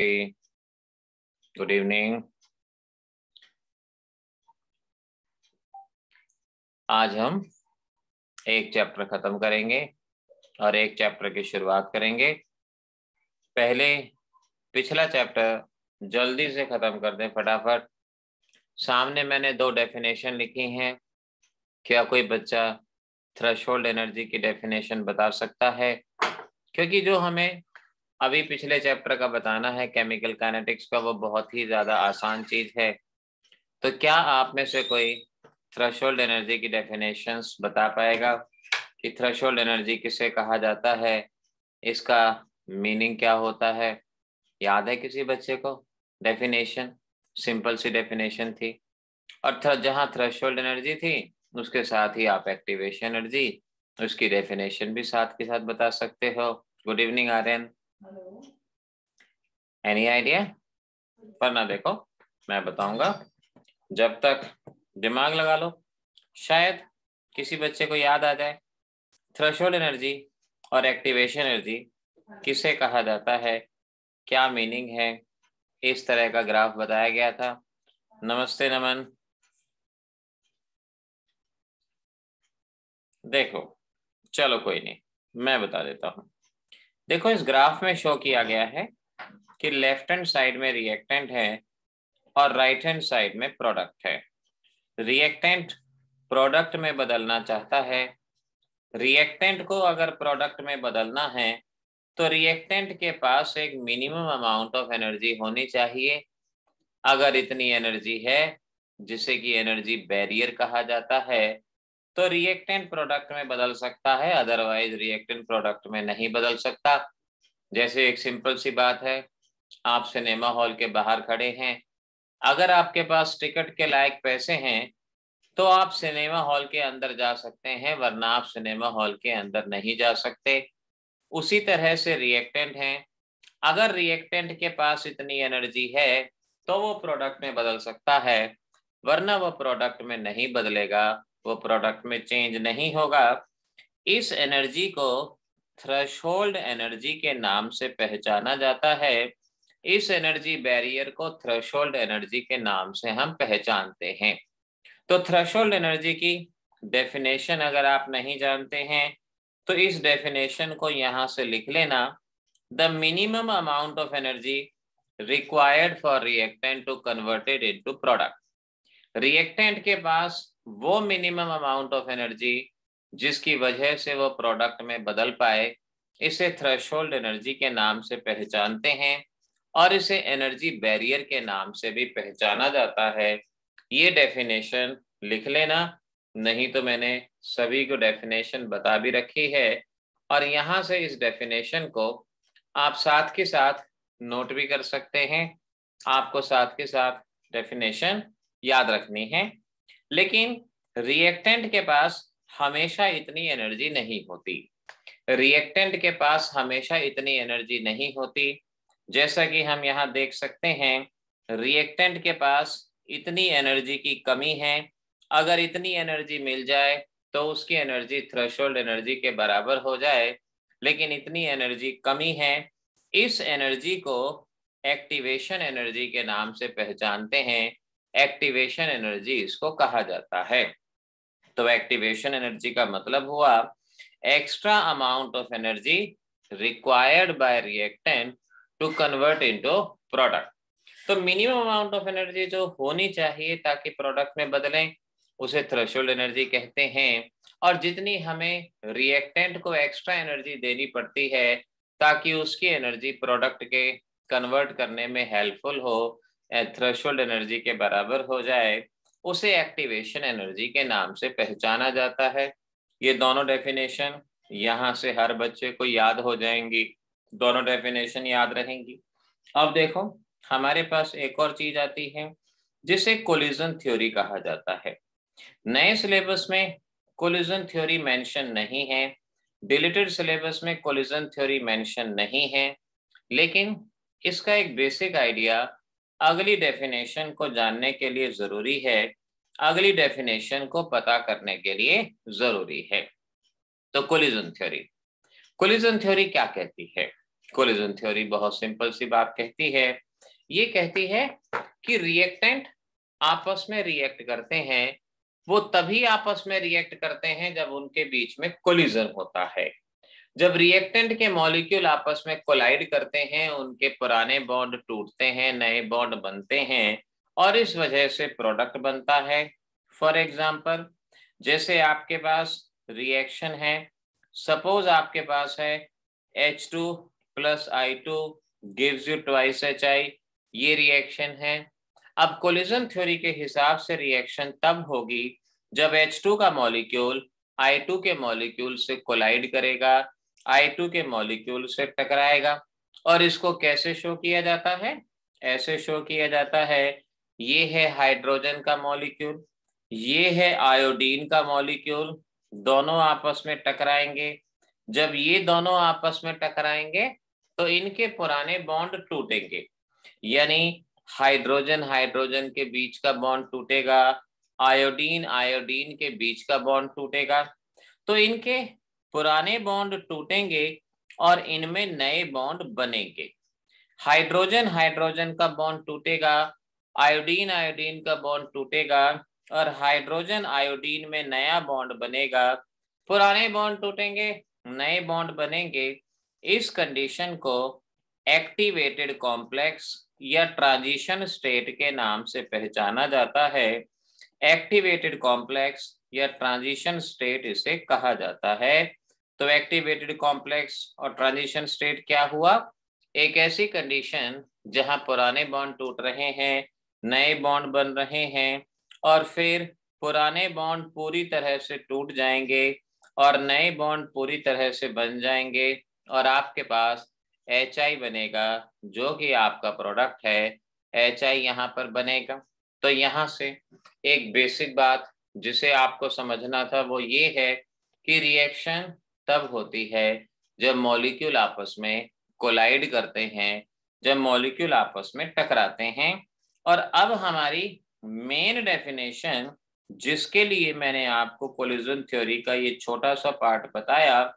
Good evening आज हम एक चैप्टर खत्म करेंगे और एक चैप्टर की शुरुआत करेंगे। पहले पिछला चैप्टर जल्दी से खत्म कर दें फटाफट। सामने मैंने दो डेफिनेशन लिखी हैं। क्या कोई बच्चा थ्रेशोल्ड एनर्जी की डेफिनेशन बता सकता है? क्योंकि जो हमें अभी पिछले चैप्टर का बताना है केमिकल काइनेटिक्स का वो बहुत ही ज़्यादा आसान चीज़ है। तो क्या आप में से कोई थ्रेशोल्ड एनर्जी की डेफिनेशन बता पाएगा कि थ्रेशोल्ड एनर्जी किसे कहा जाता है? इसका मीनिंग क्या होता है? याद है किसी बच्चे को? डेफिनेशन सिंपल सी डेफिनेशन थी। और थ, जहाँ थ्रेशोल्ड एनर्जी थी उसके साथ ही आप एक्टिवेशन एनर्जी उसकी डेफिनेशन भी साथ के साथ बता सकते हो। Good evening Aryan any idea पर ना देखो, मैं बताऊँगा। जब तक दिमाग लगा लो, शायद किसी बच्चे को याद आ जाए। थ्रेशोल्ड एनर्जी और एक्टिवेशन एनर्जी किसे कहा जाता है? क्या मीनिंग है? इस तरह का ग्राफ बताया गया था। नमस्ते नमन। देखो, चलो कोई नहीं, मैं बता देता हूँ। देखो, इस ग्राफ में शो किया गया है कि लेफ़्ट हैंड साइड में रिएक्टेंट है और राइट हैंड साइड में प्रोडक्ट है। रिएक्टेंट प्रोडक्ट में बदलना चाहता है। रिएक्टेंट को अगर प्रोडक्ट में बदलना है तो रिएक्टेंट के पास एक मिनिमम अमाउंट ऑफ़ एनर्जी होनी चाहिए। अगर इतनी एनर्जी है, जिसे कि एनर्जी बैरियर कहा जाता है तो रिएक्टेंट प्रोडक्ट में बदल सकता है अदरवाइज़ रिएक्टेंट प्रोडक्ट में नहीं बदल सकता। जैसे एक सिंपल सी बात है, आप सिनेमा हॉल के बाहर खड़े हैं। अगर आपके पास टिकट के लायक पैसे हैं तो आप सिनेमा हॉल के अंदर जा सकते हैं, वरना आप सिनेमा हॉल के अंदर नहीं जा सकते। उसी तरह से रिएक्टेंट हैं। अगर रिएक्टेंट के पास इतनी एनर्जी है तो वो प्रोडक्ट में बदल सकता है, वरना वो प्रोडक्ट में नहीं बदलेगा। वो प्रोडक्ट में चेंज नहीं होगा। इस एनर्जी को थ्रेशोल्ड एनर्जी के नाम से पहचाना जाता है। इस एनर्जी बैरियर को थ्रेशोल्ड एनर्जी के नाम से हम पहचानते हैं। तो थ्रेशोल्ड एनर्जी की डेफिनेशन अगर आप नहीं जानते हैं तो इस डेफिनेशन को यहाँ से लिख लेना। The minimum amount of energy required for reactant to converted into product reactant के पास वो मिनिमम अमाउंट ऑफ़ एनर्जी जिसकी वजह से वो प्रोडक्ट में बदल पाए, इसे थ्रेशोल्ड एनर्जी के नाम से पहचानते हैं और इसे एनर्जी बैरियर के नाम से भी पहचाना जाता है। ये डेफिनेशन लिख लेना, नहीं तो मैंने सभी को डेफिनेशन बता भी रखी है। और यहाँ से इस डेफिनेशन को आप साथ के साथ नोट भी कर सकते हैं। आपको साथ के साथ डेफिनेशन याद रखनी है। लेकिन रिएक्टेंट के पास हमेशा इतनी एनर्जी नहीं होती। रिएक्टेंट के पास हमेशा इतनी एनर्जी नहीं होती। जैसा कि हम यहाँ देख सकते हैं रिएक्टेंट के पास इतनी एनर्जी की कमी है। अगर इतनी एनर्जी मिल जाए तो उसकी एनर्जी थ्रेशोल्ड एनर्जी के बराबर हो जाए, लेकिन इतनी एनर्जी कमी है, इस एनर्जी को एक्टिवेशन एनर्जी के नाम से पहचानते हैं। एक्टिवेशन एनर्जी इसको कहा जाता है। तो एक्टिवेशन एनर्जी का मतलब हुआ extra amount of energy required by reactant to convert into product तो मिनिमम अमाउंट ऑफ़ एनर्जी जो होनी चाहिए ताकि प्रोडक्ट में बदलें, उसे थ्रेशोल्ड एनर्जी कहते हैं। और जितनी हमें रिएक्टेंट को एक्स्ट्रा एनर्जी देनी पड़ती है, ताकि उसकी एनर्जी प्रोडक्ट के कन्वर्ट करने में हेल्पफुल हो थ्रेशोल्ड एनर्जी के बराबर हो जाए, उसे एक्टिवेशन एनर्जी के नाम से पहचाना जाता है। ये दोनों डेफिनेशन यहाँ से हर बच्चे को याद हो जाएँगी। दोनों डेफिनेशन याद रहेंगी। अब देखो, हमारे पास एक और चीज़ आती है, जिसे कोलिजन थ्योरी कहा जाता है। नए सिलेबस में कोलिजन थ्योरी मेंशन नहीं है डिलीटेड सिलेबस में कोलिजन थ्योरी मेंशन नहीं है, लेकिन इसका एक बेसिक आइडिया अगली डेफिनेशन को जानने के लिए ज़रूरी है। अगली डेफिनेशन को पता करने के लिए ज़रूरी है। तो कोलिजन थ्योरी कोलिजन थ्योरी क्या कहती है? कोलिजन थ्योरी बहुत सिंपल सी बात कहती है। ये कहती है कि रिएक्टेंट आपस में रिएक्ट करते हैं। वो तभी आपस में रिएक्ट करते हैं जब उनके बीच में कोलिजन होता है। जब रिएक्टेंट के मॉलिक्यूल आपस में कोलाइड करते हैं, उनके पुराने बॉन्ड टूटते हैं, नए बॉन्ड बनते हैं और इस वजह से प्रोडक्ट बनता है। फॉर एग्ज़ाम्पल जैसे आपके पास रिएक्शन है सपोज़ आपके पास है H two plus I two gives you twice H I ये रिएक्शन है। अब कोलिजन थ्योरी के हिसाब से रिएक्शन तब होगी जब H2 का मॉलिक्यूल I2 के मॉलिक्यूल से कोलाइड करेगा I2 के मॉलिक्यूल से टकराएगा। और इसको कैसे शो किया जाता है? ऐसे शो किया जाता है, ये है हाइड्रोजन का मॉलिक्यूल ये है आयोडीन का मॉलिक्यूल दोनों आपस में टकराएँगे। जब ये दोनों आपस में टकराएँगे तो इनके पुराने बॉन्ड टूटेंगे। यानी हाइड्रोजन हाइड्रोजन के बीच का बॉन्ड टूटेगा आयोडीन आयोडीन के बीच का बॉन्ड टूटेगा। तो इनके पुराने बॉन्ड टूटेंगे और इनमें नए बॉन्ड बनेंगे। हाइड्रोजन हाइड्रोजन का बॉन्ड टूटेगा आयोडीन आयोडीन का बॉन्ड टूटेगा और हाइड्रोजन आयोडीन में नया बॉन्ड बनेगा। पुराने बॉन्ड टूटेंगे, नए बॉन्ड बनेंगे। इस कंडीशन को एक्टिवेटेड कॉम्प्लेक्स या ट्रांजिशन स्टेट के नाम से पहचाना जाता है। एक्टिवेटेड कॉम्प्लेक्स या ट्रांजिशन स्टेट इसे कहा जाता है। तो एक्टिवेटेड कॉम्प्लेक्स और ट्रांजिशन स्टेट क्या हुआ? एक ऐसी कंडीशन जहाँ पुराने बॉन्ड टूट रहे हैं, नए बॉन्ड बन रहे हैं, और फिर पुराने बॉन्ड पूरी तरह से टूट जाएँगे और नए बॉन्ड पूरी तरह से बन जाएँगे और आपके पास एच आई बनेगा, जो कि आपका प्रोडक्ट है एच आई यहाँ पर बनेगा। तो यहाँ से एक बेसिक बात जिसे आपको समझना था वो ये है कि रिएक्शन तब होती है जब मॉलिक्यूल आपस में कोलाइड करते हैं, जब मॉलिक्यूल आपस में टकराते हैं। और अब हमारी मेन डेफिनेशन जिसके लिए मैंने आपको कोलिजन थ्योरी का ये छोटा सा पार्ट बताया,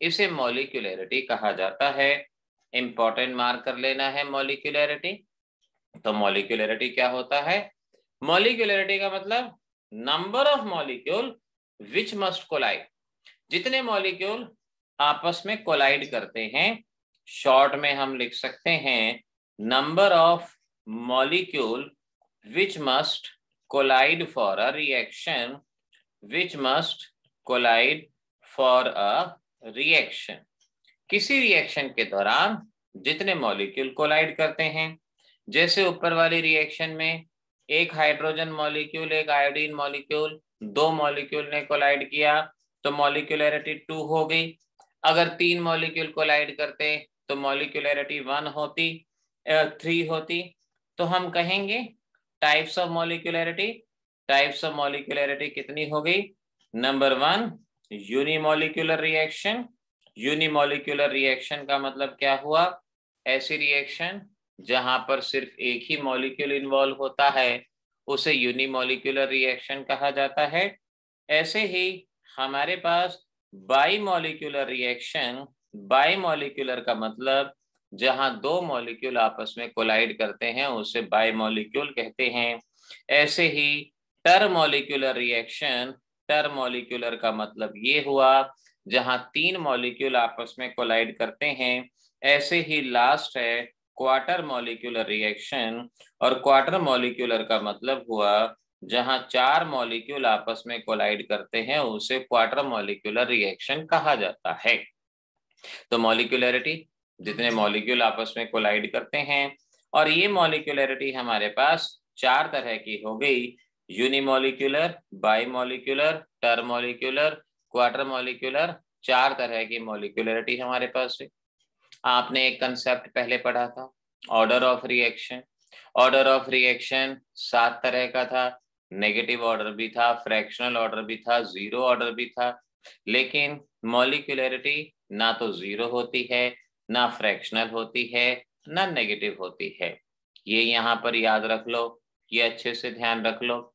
इसे मॉलिक्यूलरिटी कहा जाता है। इंपॉर्टेंट मार्क कर लेना है मॉलिक्यूलरिटी तो मॉलिक्यूलरिटी क्या होता है? मॉलिक्यूलरिटी का मतलब number of molecule which must collide जितने मॉलिक्यूल आपस में कोलाइड करते हैं शॉर्ट में हम लिख सकते हैं number of molecule which must collide for a reaction which must collide for a reaction किसी रिएक्शन के दौरान जितने मॉलिक्यूल कोलाइड करते हैं, जैसे ऊपर वाली रिएक्शन में एक हाइड्रोजन मॉलिक्यूल एक आयोडीन मॉलिक्यूल दो मॉलिक्यूल ने कोलाइड किया तो मॉलिक्यूलरिटी टू हो गई। अगर तीन मॉलिक्यूल कोलाइड करते तो मॉलिक्यूलरिटी वन होती थ्री होती। तो हम कहेंगे types of molecularity types of molecularity कितनी हो गई? Number one unimolecular reaction unimolecular reaction का मतलब क्या हुआ? ऐसी रिएक्शन जहाँ पर सिर्फ़ एक ही मॉलिक्यूल इन्वॉल्व होता है, उसे यूनिमोलिकुलर रिएक्शन कहा जाता है। ऐसे ही हमारे पास bi molecular reaction bi molecular का मतलब जहाँ दो मॉलिक्यूल आपस में कोलाइड करते हैं, उसे बाई मॉलिक्यूल कहते हैं। ऐसे ही टर मॉलिक्यूलर रिएक्शन टर मॉलिक्यूलर का मतलब ये हुआ, जहाँ तीन मॉलिक्यूल आपस में कोलाइड करते हैं, ऐसे ही लास्ट है क्वार्टर मॉलिक्यूलर रिएक्शन और क्वार्टर मॉलिक्यूलर का मतलब हुआ जहाँ चार मॉलिक्यूल आपस में कोलाइड करते हैं, उसे क्वार्टर मॉलिक्यूलर रिएक्शन कहा जाता है। तो मॉलिक्यूलरिटी, जितने मॉलिक्यूल आपस में कोलाइड करते हैं, और ये मॉलिक्यूलरिटी हमारे पास चार तरह की हो गई। Unimolecular bimolecular termolecular quarter molecular चार तरह की मोलिकुलरिटी हमारे पास है। आपने एक कंसेप्ट पहले पढ़ा था order of reaction order of reaction सात तरह का था। नेगेटिव ऑर्डर भी था फ्रैक्शनल ऑर्डर भी था ज़ीरो ऑर्डर भी था, लेकिन मोलिकुलरिटी ना तो ज़ीरो होती है, ना फ्रैक्शनल होती है, ना नेगेटिव होती है। ये यहाँ पर याद रख लो, ये अच्छे से ध्यान रख लो।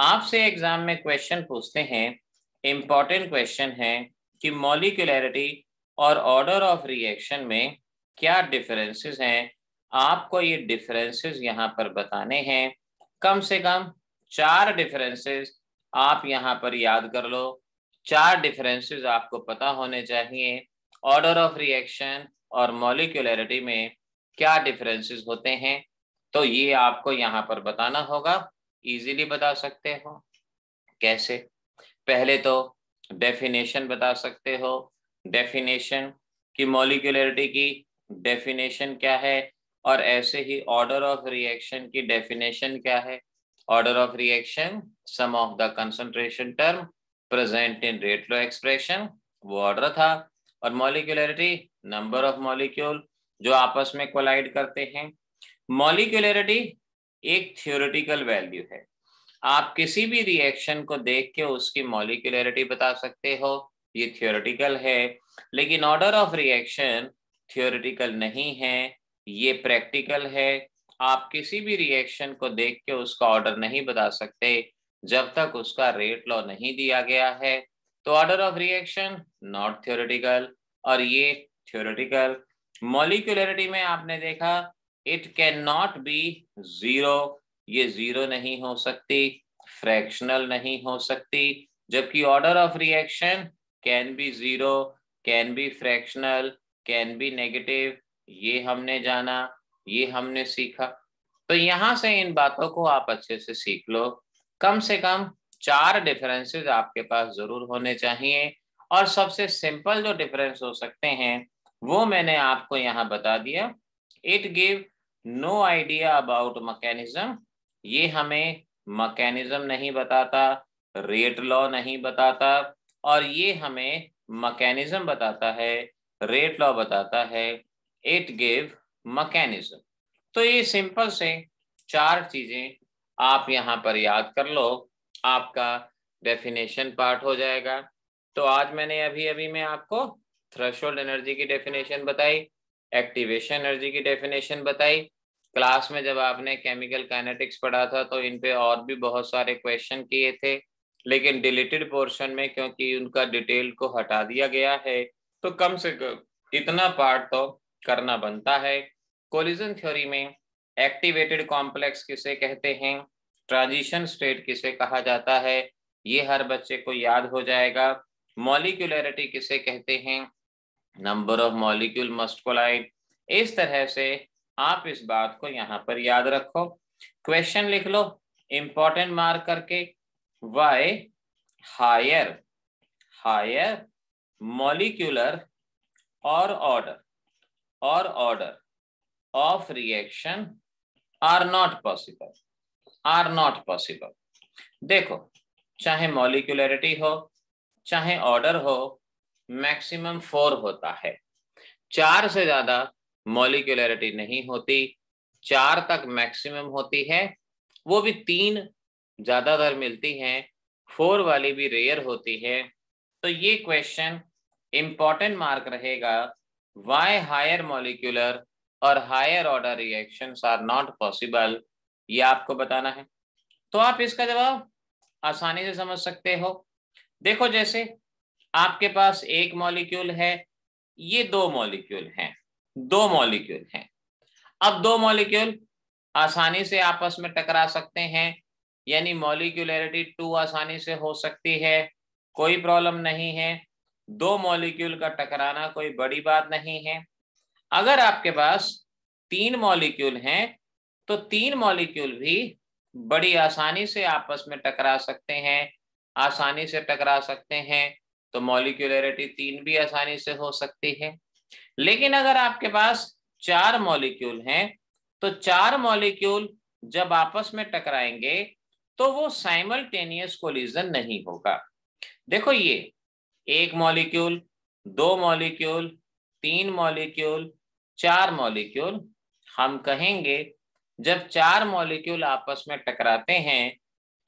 आपसे एग्ज़ाम में क्वेश्चन पूछते हैं इंपॉर्टेंट क्वेश्चन है कि मॉलिकुलरिटी और ऑर्डर ऑफ़ रिएक्शन में क्या डिफरेंसेस हैं। आपको ये डिफरेंसेस यहाँ पर बताने हैं, कम से कम चार डिफरेंसेस आप यहाँ पर याद कर लो। चार डिफरेंसेस आपको पता होने चाहिए। ऑर्डर ऑफ़ रिएक्शन और मॉलिक्यूलरिटी में क्या डिफरेंसेस होते हैं? तो ये आपको यहाँ पर बताना होगा। इजीली बता सकते हो। कैसे? पहले तो डेफिनेशन बता सकते हो। डेफिनेशन की मॉलिक्यूलरिटी की डेफिनेशन क्या है? और ऐसे ही ऑर्डर ऑफ़ रिएक्शन की डेफिनेशन क्या है? Order of reaction sum of the concentration term present in rate law expression वो ऑर्डर था, और मॉलिक्यूलरिटी नंबर ऑफ़ मॉलिक्यूल जो आपस में कोलाइड करते हैं। मॉलिक्यूलरिटी एक थियोरिटिकल वैल्यू है। आप किसी भी रिएक्शन को देख के उसकी मॉलिक्यूलरिटी बता सकते हो, ये थियोरिटिकल है। लेकिन ऑर्डर ऑफ़ रिएक्शन थियोरिटिकल नहीं है, ये प्रैक्टिकल है। आप किसी भी रिएक्शन को देख के उसका ऑर्डर नहीं बता सकते। जब तक उसका रेट लॉ नहीं दिया गया है तो order of reaction not theoretical और ये थियोरिटिकल मॉलिक्यूलरिटी में आपने देखा it can not be zero ये ज़ीरो नहीं हो सकती फ्रैक्शनल नहीं हो सकती। जबकि order of reaction can be zero can be fractional can be negative ये हमने जाना। ये हमने सीखा। तो यहाँ से इन बातों को आप अच्छे से सीख लो। कम से कम चार डिफरेंसेस आपके पास ज़रूर होने चाहिए। और सबसे सिंपल जो डिफरेंस हो सकते हैं, वो मैंने आपको यहाँ बता दिया। It give no idea about mechanism ये हमें मैकेनिज्म नहीं बताता रेट लॉ नहीं बताता, और ये हमें मैकेनिज्म बताता है रेट लॉ बताता है। इट गिव मैकेनिज्म तो ये सिंपल से चार चीज़ें आप यहाँ पर याद कर लो, आपका डेफिनेशन पार्ट हो जाएगा। तो आज मैंने अभी अभी मैं आपको थ्रेशोल्ड एनर्जी की डेफिनेशन बताई एक्टिवेशन एनर्जी की डेफिनेशन बताई। क्लास में जब आपने केमिकल काइनेटिक्स पढ़ा था तो इन पे और भी बहुत सारे क्वेश्चन किए थे, लेकिन डिलीटेड पोर्शन में क्योंकि उनका डिटेल को हटा दिया गया है तो कम से कम इतना पार्ट तो करना बनता है। कोलिजन थ्योरी में एक्टिवेटेड कॉम्प्लेक्स किसे कहते हैं, ट्रांजिशन स्टेट किसे कहा जाता है, ये हर बच्चे को याद हो जाएगा। मॉलिक्यूलरिटी किसे कहते हैं, number of molecule must collide. इस तरह से आप इस बात को यहाँ पर याद रखो। क्वेश्चन लिख लो इंपॉर्टेंट मार्क करके। वाई? हायर। हायर, मॉलिक्यूलर, और ऑर्डर। और order. Of reaction are not possible are not possible देखो, चाहे मॉलिक्यूलरिटी हो, चाहे ऑर्डर हो मैक्सिमम फोर होता है। चार से ज़्यादा मॉलिक्यूलरिटी नहीं होती, चार तक मैक्सिमम होती है, वो भी तीन ज़्यादातर मिलती हैं फोर वाली भी रेयर होती है। तो ये क्वेश्चन इंपॉर्टेंट मार्क रहेगा वाई हायर मॉलिक्यूलर और higher order reaction are not possible ये आपको बताना है। तो आप इसका जवाब आसानी से समझ सकते हो। देखो जैसे आपके पास एक मॉलिक्यूल है, ये दो मॉलिक्यूल हैं, दो मॉलिक्यूल हैं। अब दो मॉलिक्यूल आसानी से आपस में टकरा सकते हैं, यानी मॉलिक्यूलरिटी टू आसानी से हो सकती है, कोई प्रॉब्लम नहीं है। दो मॉलिक्यूल का टकराना कोई बड़ी बात नहीं है। अगर आपके पास तीन मॉलिक्यूल हैं तो तीन मॉलिक्यूल भी बड़ी आसानी से आपस में टकरा सकते हैं, आसानी से टकरा सकते हैं तो मॉलिक्यूलरिटी तीन भी आसानी से हो सकती है। लेकिन अगर आपके पास चार मॉलिक्यूल हैं तो चार मॉलिक्यूल जब आपस में टकराएँगे तो वो साइमल्टेनियस कोलिजन नहीं होगा। देखो ये, एक मॉलिक्यूल, दो मॉलिक्यूल तीन मॉलिक्यूल चार मॉलिक्यूल हम कहेंगे, जब चार मॉलिक्यूल आपस में टकराते हैं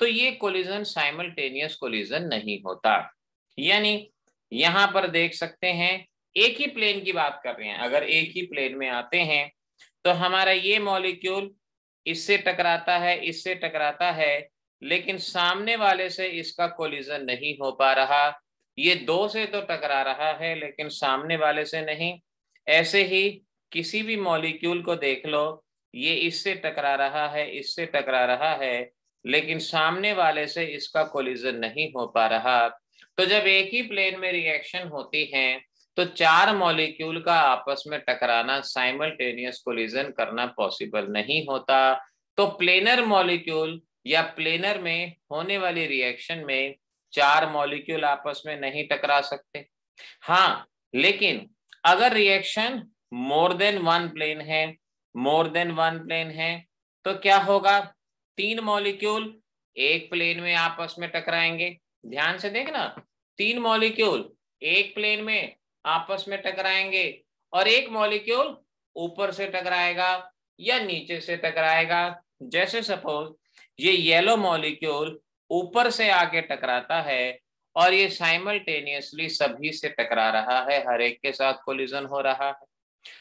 तो ये कोलिजन साइमल्टेनियस कोलिजन नहीं होता। यानी, यहाँ पर देख सकते हैं, एक ही प्लेन की बात कर रहे हैं। अगर एक ही प्लेन में आते हैं तो हमारा ये मॉलिक्यूल इससे टकराता है, इससे टकराता है, लेकिन सामने वाले से इसका कोलिजन नहीं हो पा रहा। ये दो से तो टकरा रहा है, लेकिन सामने वाले से नहीं। ऐसे ही किसी भी मॉलिक्यूल को देख लो, ये इससे टकरा रहा है, इससे टकरा रहा है, लेकिन सामने वाले से इसका कोलिजन नहीं हो पा रहा। तो जब एक ही प्लेन में रिएक्शन होती है तो चार मॉलिक्यूल का आपस में टकराना साइमल्टेनियस कोलिजन करना पॉसिबल नहीं होता। तो प्लेनर मॉलिक्यूल या प्लेनर में होने वाली रिएक्शन में चार मॉलिक्यूल आपस में नहीं टकरा सकते। हाँ लेकिन अगर reaction more than one plane है मोर देन वन प्लेन है तो क्या होगा? तीन मॉलिक्यूल एक प्लेन में आपस में टकराएँगे। ध्यान से देखना, तीन मॉलिक्यूल एक प्लेन में आपस में टकराएँगे और एक मॉलिक्यूल ऊपर से टकराएगा या नीचे से टकराएगा। जैसे सपोज़ ये येलो मॉलिक्यूल ऊपर से आके टकराता है और ये साइमल्टेनियसली सभी से टकरा रहा है, हर एक के साथ कोलिजन हो रहा है।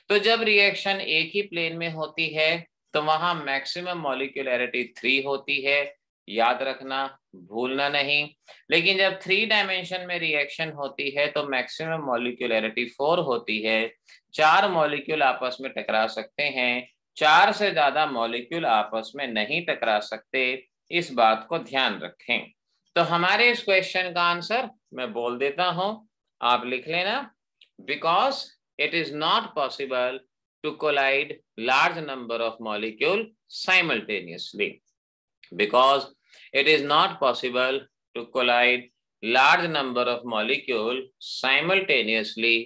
तो जब रिएक्शन एक ही प्लेन में होती है तो वहाँ मैक्सिमम मॉलिक्यूलरिटी थ्री होती है। याद रखना, भूलना नहीं। लेकिन जब थ्री डायमेंशन में रिएक्शन होती है तो मैक्सिमम मॉलिक्यूलरिटी फोर होती है। चार मॉलिक्यूल आपस में टकरा सकते हैं, चार से ज़्यादा मॉलिक्यूल आपस में नहीं टकरा सकते। इस बात को ध्यान रखें। तो हमारे इस क्वेश्चन का आंसर मैं बोल देता हूँ। आप लिख लेना। Because it is not possible to collide large number of molecule simultaneously because it is not possible to collide large number of molecule simultaneously,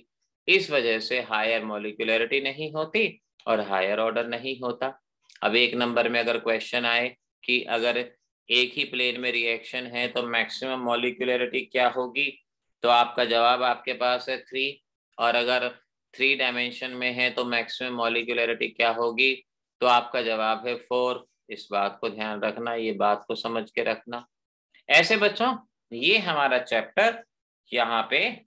इस वजह से हायर मॉलिक्यूलरिटी नहीं होती और हायर ऑर्डर नहीं होता। अब एक नंबर में अगर क्वेश्चन आए कि अगर एक ही प्लेन में रिएक्शन है तो मैक्सिमम मॉलिक्यूलरिटी क्या होगी? तो आपका जवाब आपके पास है थ्री और अगर थ्री डायमेंशन में है तो मैक्सिमम मॉलिक्यूलरिटी क्या होगी? तो आपका जवाब है फोर इस बात को ध्यान रखना, ये बात को समझ के रखना। ऐसे बच्चों, ये हमारा चैप्टर यहाँ पे